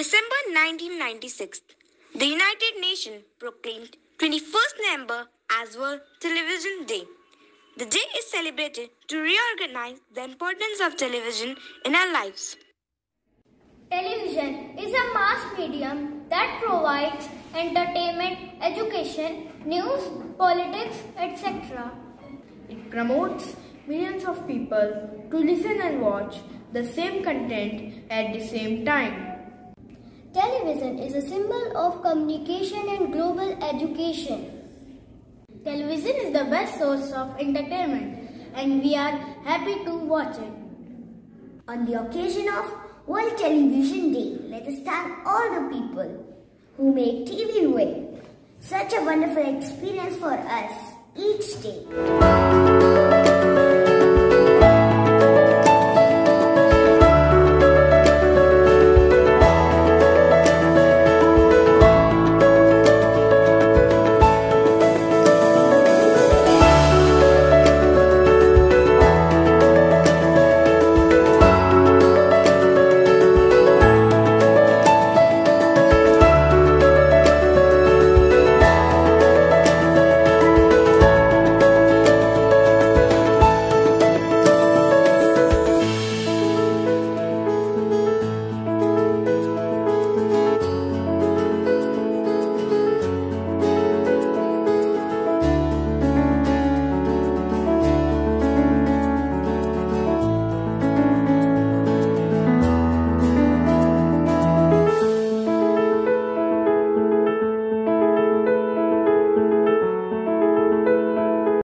26th, the United Nations proclaimed 21st November as World Television Day. The day is celebrated to reorganize the importance of television in our lives. Television is a mass medium that provides entertainment, education, news, politics, etc. It promotes millions of people to listen and watch the same content at the same time. Television is a symbol of communication and global education. Television is the best source of entertainment and we are happy to watch it. On the occasion of World Television Day, let us thank all the people who make TV way such a wonderful experience for us each day.